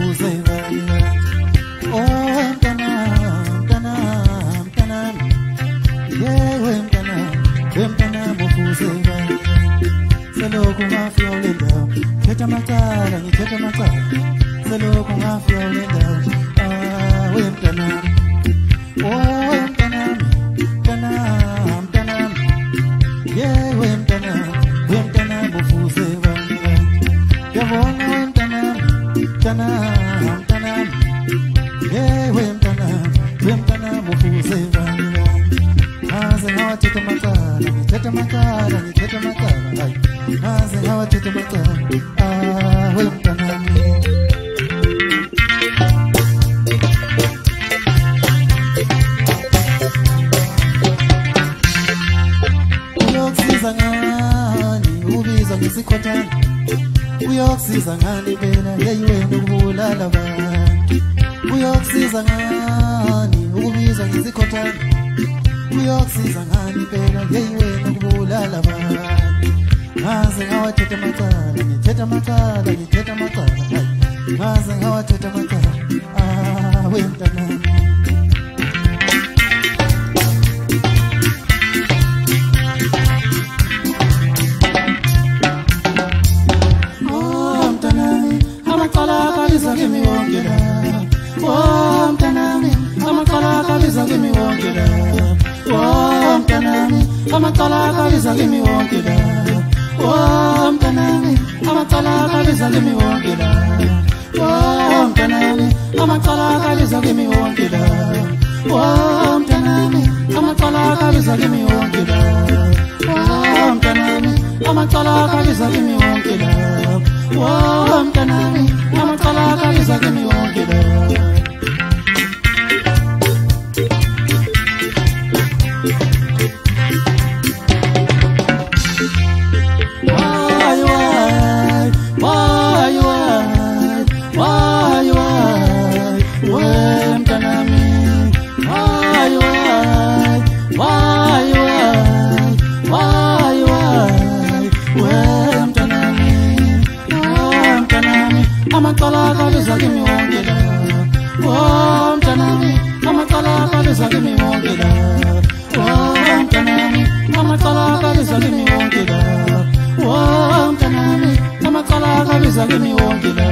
uzayvaya oh mntana mntana mntana yewe mntana wemntana uzayvaya selokhu ngafika kule ndawo khetha amacala ngikhetha amacala selokhu ngafika kule ndawo ah wemntana ah, we mntanami. Uyokusiza ngani phela, yeyi wena ukubulala abantu. Uyokusiza ngani, ubizwa ngesikhothana. uyokusiza ngani phela? Yeyi wena kubulala abantu ngaze ngawathetha amacala ngithetha amacala ngithetha amacala. Ngaze ngawathetha amacala. Ah wemntanami amatalaka ezali miwongela o mtanami amatalaka ezali miwongela o mtanami amatalaka ezali miwongela o mtanami amatalaka ezali miwongela o mtanami amatalaka ezali miwongela o mtanami amatalaka ezali miwongela amacala akaliza kimi wonke la. Oh, mtanami, amacala akaliza kimi wonke la. Oh, mtanami, amacala akaliza kimi wonke la. Oh, mtanami, amacala akaliza kimi wonke la.